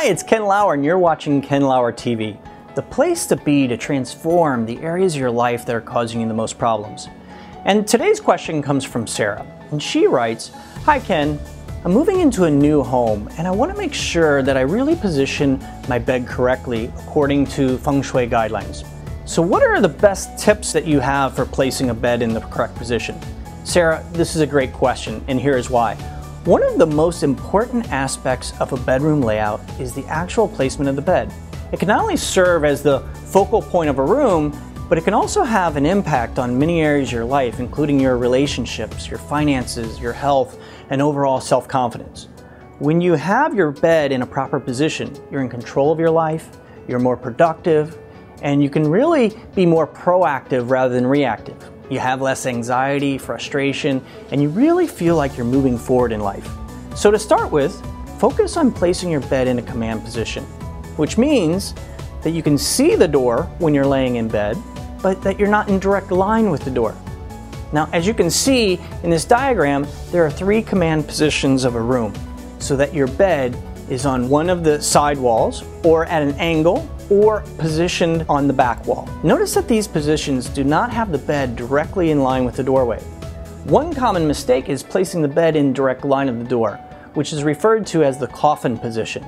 Hi, it's Ken Lauher, and you're watching Ken Lauher TV, the place to be to transform the areas of your life that are causing you the most problems. And today's question comes from Sarah, and she writes Hi, Ken. I'm moving into a new home, and I want to make sure that I really position my bed correctly according to feng shui guidelines. So, what are the best tips that you have for placing a bed in the correct position? Sarah, this is a great question, and here is why. One of the most important aspects of a bedroom layout is the actual placement of the bed. It can not only serve as the focal point of a room, but it can also have an impact on many areas of your life, including your relationships, your finances, your health, and overall self confidence. When you have your bed in a proper position, you're in control of your life, you're more productive, and you can really be more proactive rather than reactive. You have less anxiety, frustration, and you really feel like you're moving forward in life. So to start with, focus on placing your bed in a command position, which means that you can see the door when you're laying in bed, but that you're not in direct line with the door. Now, as you can see in this diagram, there are three command positions of a room, so that your bed is on one of the side walls or at an angle or positioned on the back wall. Notice that these positions do not have the bed directly in line with the doorway. One common mistake is placing the bed in direct line of the door, which is referred to as the coffin position.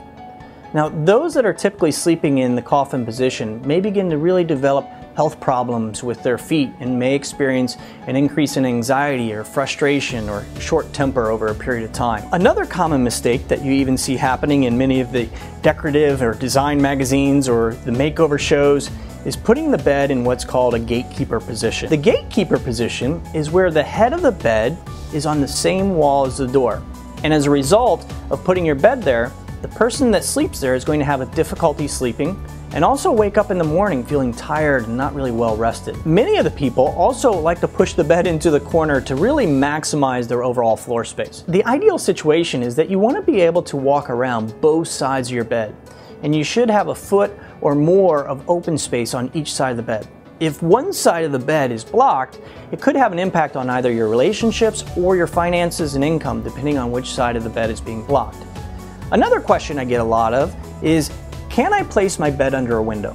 Now, those that are typically sleeping in the coffin position may begin to really develop health problems with their feet and may experience an increase in anxiety or frustration or short temper over a period of time. Another common mistake that you even see happening in many of the decorative or design magazines or the makeover shows is putting the bed in what's called a gatekeeper position. The gatekeeper position is where the head of the bed is on the same wall as the door. And as a result of putting your bed there, the person that sleeps there is going to have a difficulty sleeping and also wake up in the morning feeling tired and not really well rested. Many of the people also like to push the bed into the corner to really maximize their overall floor space. The ideal situation is that you want to be able to walk around both sides of your bed, and you should have a foot or more of open space on each side of the bed. If one side of the bed is blocked, it could have an impact on either your relationships or your finances and income, depending on which side of the bed is being blocked. Another question I get a lot of is, can I place my bed under a window?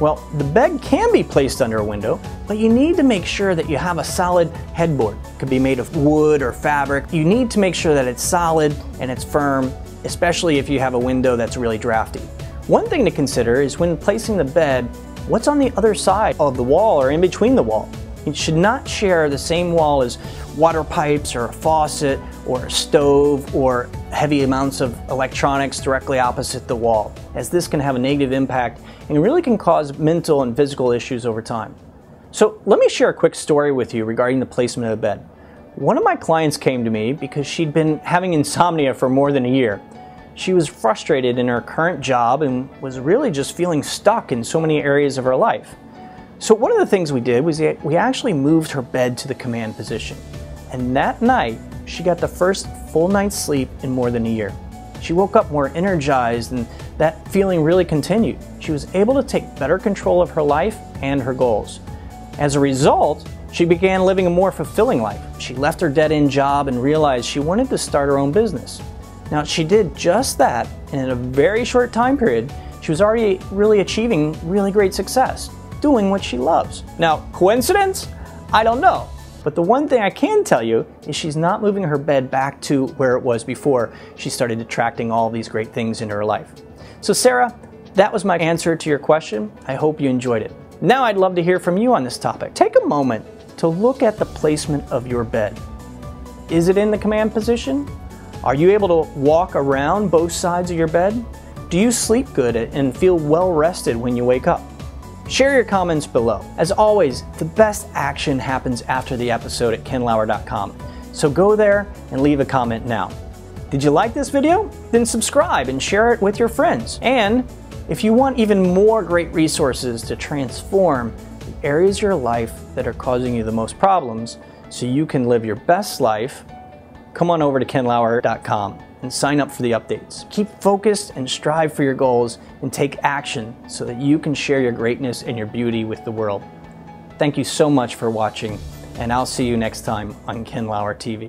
Well, the bed can be placed under a window, but you need to make sure that you have a solid headboard. It could be made of wood or fabric. You need to make sure that it's solid and it's firm, especially if you have a window that's really drafty. One thing to consider is when placing the bed, what's on the other side of the wall or in between the wall? It should not share the same wall as water pipes or a faucet or a stove or heavy amounts of electronics directly opposite the wall, as this can have a negative impact and really can cause mental and physical issues over time. So let me share a quick story with you regarding the placement of the bed. One of my clients came to me because she'd been having insomnia for more than a year. She was frustrated in her current job and was really just feeling stuck in so many areas of her life. So one of the things we did was we actually moved her bed to the command position. And that night, she got the first full night's sleep in more than a year. She woke up more energized and that feeling really continued. She was able to take better control of her life and her goals. As a result, she began living a more fulfilling life. She left her dead end job and realized she wanted to start her own business. Now, she did just that, and in a very short time period, she was already really achieving really great success, doing what she loves. Now, coincidence? I don't know. But the one thing I can tell you is she's not moving her bed back to where it was before she started attracting all these great things into her life. So, Sarah, that was my answer to your question. I hope you enjoyed it. Now, I'd love to hear from you on this topic. Take a moment to look at the placement of your bed. Is it in the command position? Are you able to walk around both sides of your bed? Do you sleep good and feel well rested when you wake up? Share your comments below. As always, the best action happens after the episode at kenlauher.com. So go there and leave a comment now. Did you like this video? Then subscribe and share it with your friends. And if you want even more great resources to transform the areas of your life that are causing you the most problems so you can live your best life, come on over to kenlauher.com and sign up for the updates. Keep focused and strive for your goals and take action so that you can share your greatness and your beauty with the world. Thank you so much for watching, and I'll see you next time on Ken Lauher TV.